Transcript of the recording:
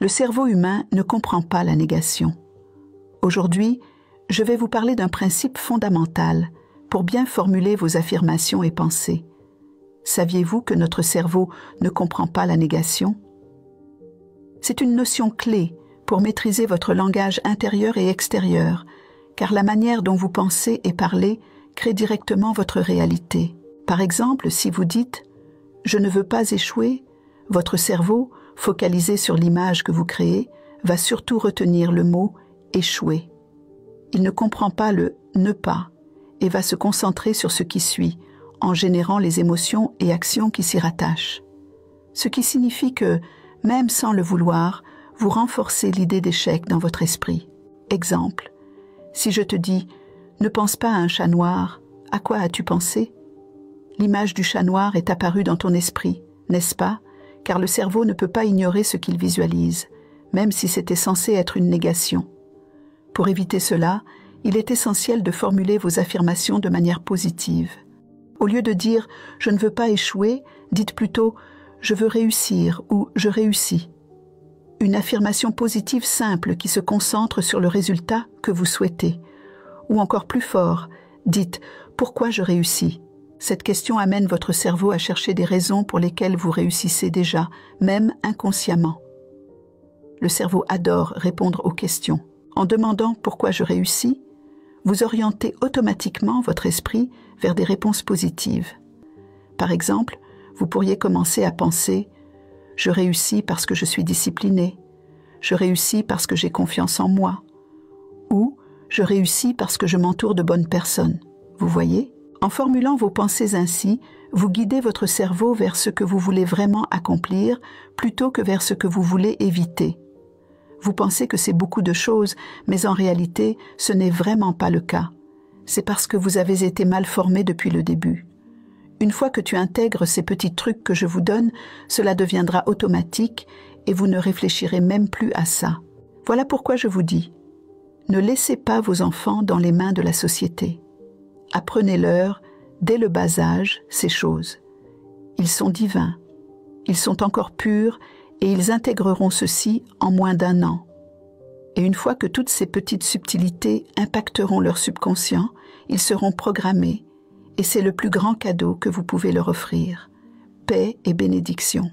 Le cerveau humain ne comprend pas la négation. Aujourd'hui, je vais vous parler d'un principe fondamental pour bien formuler vos affirmations et pensées. Saviez-vous que notre cerveau ne comprend pas la négation? C'est une notion clé pour maîtriser votre langage intérieur et extérieur, car la manière dont vous pensez et parlez crée directement votre réalité. Par exemple, si vous dites ⁇ Je ne veux pas échouer ⁇ votre cerveau, focalisé sur l'image que vous créez, va surtout retenir le mot échouer. Il ne comprend pas le ne pas et va se concentrer sur ce qui suit, en générant les émotions et actions qui s'y rattachent. Ce qui signifie que, même sans le vouloir, vous renforcez l'idée d'échec dans votre esprit. Exemple, si je te dis ne pense pas à un chat noir, à quoi as-tu pensé? L'image du chat noir est apparue dans ton esprit, n'est-ce pas? Car le cerveau ne peut pas ignorer ce qu'il visualise, même si c'était censé être une négation. Pour éviter cela, il est essentiel de formuler vos affirmations de manière positive. Au lieu de dire je ne veux pas échouer, dites plutôt je veux réussir ou je réussis. Une affirmation positive simple qui se concentre sur le résultat que vous souhaitez. Ou encore plus fort, dites pourquoi je réussis? Cette question amène votre cerveau à chercher des raisons pour lesquelles vous réussissez déjà, même inconsciemment. Le cerveau adore répondre aux questions. En demandant pourquoi je réussis, vous orientez automatiquement votre esprit vers des réponses positives. Par exemple, vous pourriez commencer à penser ⁇ Je réussis parce que je suis discipliné, je réussis parce que j'ai confiance en moi, ou Je réussis parce que je m'entoure de bonnes personnes. Vous voyez? En formulant vos pensées ainsi, vous guidez votre cerveau vers ce que vous voulez vraiment accomplir plutôt que vers ce que vous voulez éviter. Vous pensez que c'est beaucoup de choses, mais en réalité, ce n'est vraiment pas le cas. C'est parce que vous avez été mal formé depuis le début. Une fois que tu intègres ces petits trucs que je vous donne, cela deviendra automatique et vous ne réfléchirez même plus à ça. Voilà pourquoi je vous dis, ne laissez pas vos enfants dans les mains de la société. Apprenez-leur, dès le bas âge, ces choses. Ils sont divins, ils sont encore purs et ils intégreront ceci en moins d'un an. Et une fois que toutes ces petites subtilités impacteront leur subconscient, ils seront programmés, et c'est le plus grand cadeau que vous pouvez leur offrir. Paix et bénédiction.